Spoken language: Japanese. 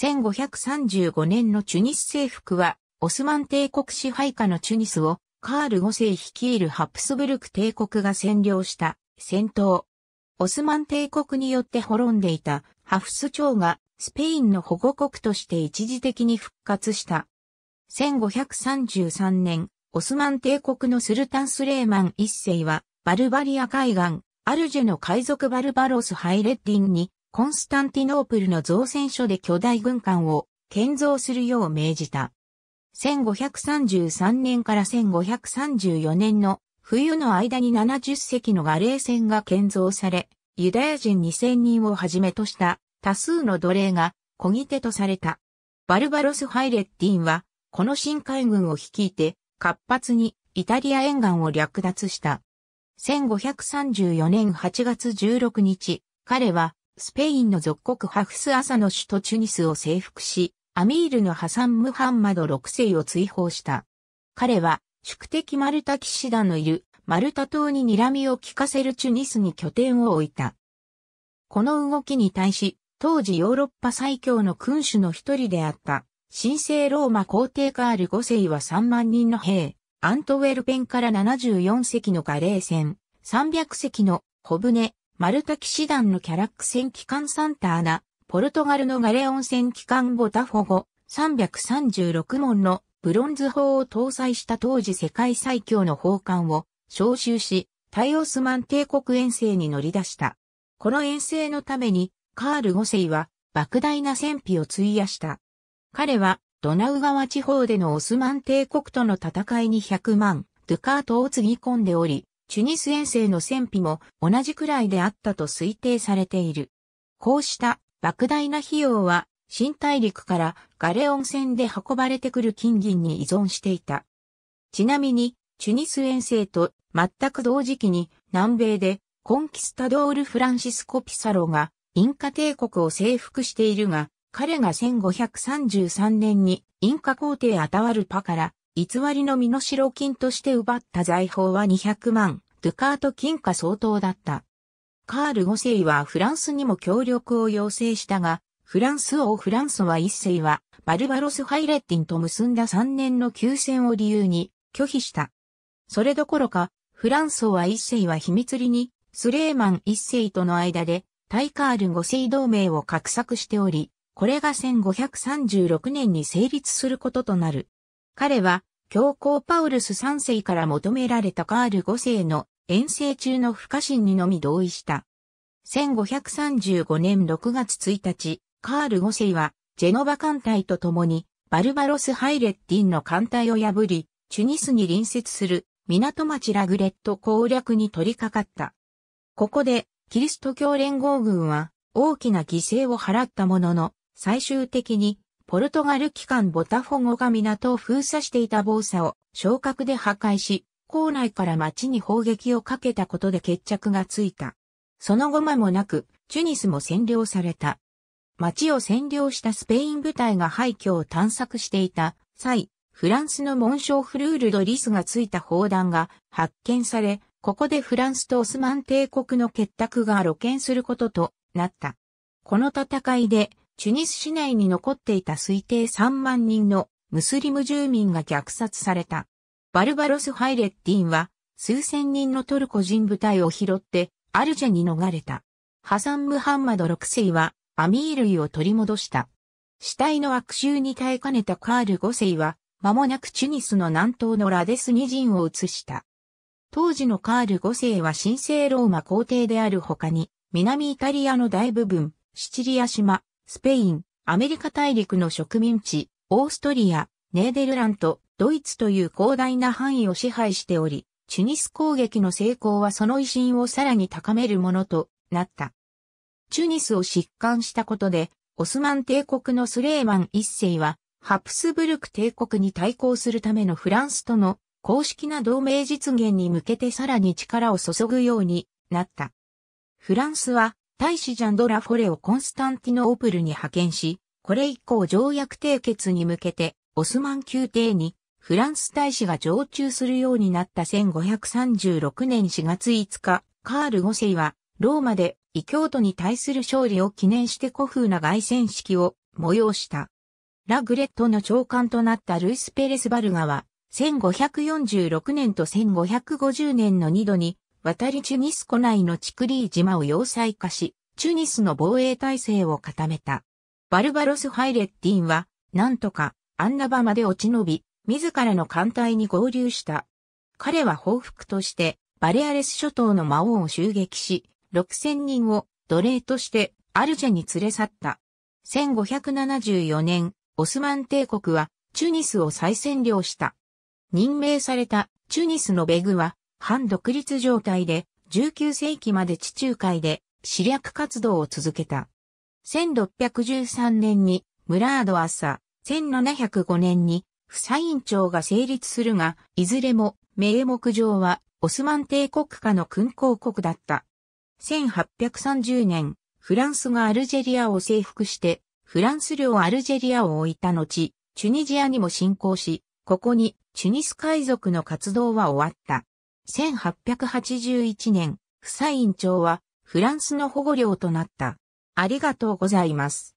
1535年のチュニス征服は、オスマン帝国支配下のチュニスを、カール5世率いるハプスブルク帝国が占領した戦闘。オスマン帝国によって滅んでいたハフス朝がスペインの保護国として一時的に復活した。1533年、オスマン帝国のスルタンスレーマン一世は、バルバリア海岸、アルジェの海賊バルバロス・ハイレッディンに、コンスタンティノープルの造船所で巨大軍艦を建造するよう命じた。1533年から1534年の冬の間に70隻のガレー船が建造され、ユダヤ人2000人をはじめとした多数の奴隷が小ぎ手とされた。バルバロス・ハイレッティンは、この新海軍を率いて、活発にイタリア沿岸を略奪した。1534年8月16日、彼はスペインの属国ハフスアサの首都チュニスを征服し、アミールのハサン・ムハンマド6世を追放した。彼は宿敵マルタ騎士団のいるマルタ島に睨みを利かせるチュニスに拠点を置いた。この動きに対し、当時ヨーロッパ最強の君主の一人であった、神聖ローマ皇帝カール5世は3万人の兵、アントウェルペンから74隻のガレー船、300隻の小舟、マルタ騎士団のキャラック船機関サンターナ、ポルトガルのガレオン船機関ボタフォゴ、336門のブロンズ砲を搭載した当時世界最強の砲艦を召集し、タイオスマン帝国遠征に乗り出した。この遠征のために、カール5世は莫大な戦費を費やした。彼はドナウ川地方でのオスマン帝国との戦いに100万、ドゥカートをつぎ込んでおり、チュニス遠征の戦費も同じくらいであったと推定されている。こうした莫大な費用は、新大陸からガレオン船で運ばれてくる金銀に依存していた。ちなみに、チュニス遠征と全く同時期に南米でコンキスタドール・フランシスコ・ピサロがインカ帝国を征服しているが、彼が1533年にインカ皇帝アタワルパから偽りの身代金として奪った財宝は200万、ドゥカート金貨相当だった。カール5世はフランスにも協力を要請したが、フランス王フランソワ1世はバルバロス・ハイレッティンと結んだ3年の休戦を理由に拒否した。それどころか、フランソワ1世は秘密裏にスレーマン1世との間でタイカール5世同盟を画策しており、これが1536年に成立することとなる。彼は、教皇パウルス3世から求められたカール5世の遠征中の不可侵にのみ同意した。1535年6月1日、カール5世は、ジェノバ艦隊と共に、バルバロス・ハイレッティンの艦隊を破り、チュニスに隣接する港町ラグレット攻略に取り掛かった。ここで、キリスト教連合軍は大きな犠牲を払ったものの、最終的に、ポルトガル機関ボタフォゴが港を封鎖していた防鎖を昇格で破壊し、港内から町に砲撃をかけたことで決着がついた。その後間もなく、チュニスも占領された。町を占領したスペイン部隊が廃墟を探索していた際、フランスのモンショーフルールドリスがついた砲弾が発見され、ここでフランスとオスマン帝国の結託が露見することとなった。この戦いでチュニス市内に残っていた推定3万人のムスリム住民が虐殺された。バルバロス・ハイレッティンは数千人のトルコ人部隊を拾ってアルジェに逃れた。ハサン・ムハンマド6世はアミールイを取り戻した。死体の悪臭に耐えかねたカール5世は間もなくチュニスの南東のラデスニ人を移した。当時のカール5世は神聖ローマ皇帝である他に南イタリアの大部分、シチリア島、スペイン、アメリカ大陸の植民地、オーストリア、ネーデルラント、ドイツという広大な範囲を支配しており、チュニス攻撃の成功はその威信をさらに高めるものとなった。チュニスを疾患したことで、オスマン帝国のスレーマン一世は、ハプスブルク帝国に対抗するためのフランスとの公式な同盟実現に向けてさらに力を注ぐようになった。フランスは大使ジャンドラ・フォレをコンスタンティノープルに派遣し、これ以降条約締結に向けて、オスマン宮廷にフランス大使が常駐するようになった1536年4月5日、カール5世は、ローマで異教徒に対する勝利を記念して古風な外戦式を催した。ラグレットの長官となったルイス・ペレス・バルガは、1546年と1550年の2度に、渡りチュニス湖内のチクリー島を要塞化し、チュニスの防衛体制を固めた。バルバロス・ハイレッティンは、なんとか、アンナバまで落ち延び、自らの艦隊に合流した。彼は報復として、バレアレス諸島の魔王を襲撃し、6000人を奴隷としてアルジェに連れ去った。1574年、オスマン帝国はチュニスを再占領した。任命されたチュニスのベグは反独立状態で19世紀まで地中海で試略活動を続けた。1613年にムラード・アッサ、1705年にフサイン朝が成立するが、いずれも名目上はオスマン帝国家の勲功国だった。1830年、フランスがアルジェリアを征服して、フランス領アルジェリアを置いた後、チュニジアにも侵攻し、ここにチュニス海賊の活動は終わった。1881年、フサイン長はフランスの保護領となった。ありがとうございます。